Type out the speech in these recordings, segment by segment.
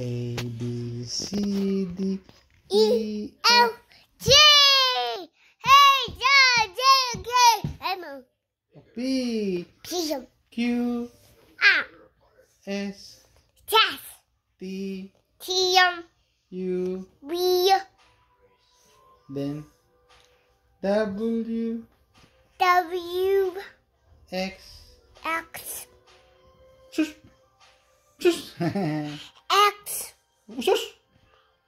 A B C D E F. G. H I J K M P P Q R S S T T M U. V then W W X. X. X sus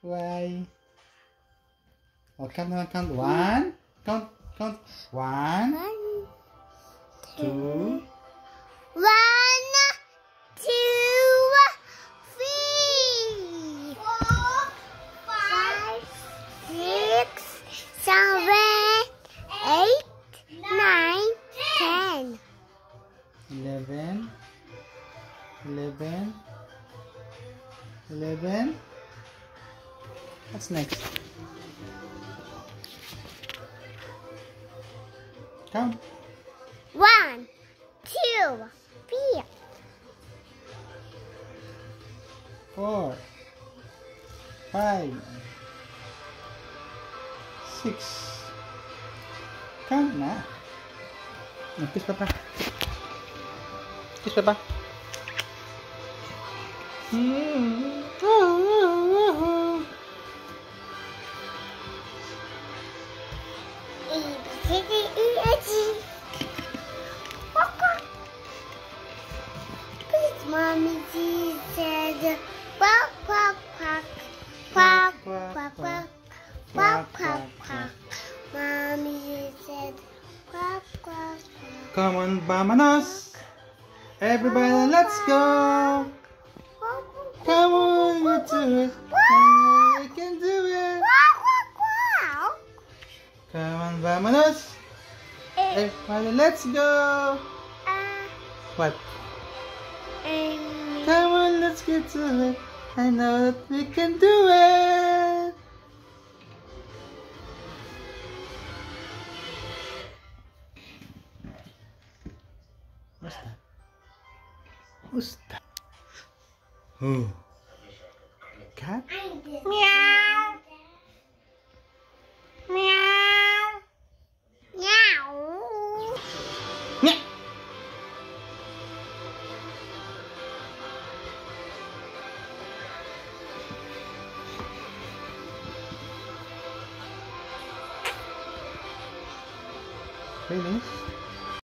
Y oh count count count one. Count count one one. Two. One two three. Four five six seven eight nine ten. Eleven. Eleven. Eleven what's next count one two three four, five, six. Count na. Oh, kiss papa. Kiss papa. Hmm. She said quack quack quack quack quack quack quack quack quack Mommy said quack quack quack Come on, vamonos. Everybody, let's go. Come on, you do it. We can do it. quack quack quack Come on, vamonos. Eh, Everybody, let's go. ah, What? and Come on, let's get to it. I know that we can do it. What's that? Who's that? Who? Cat? Meow playlist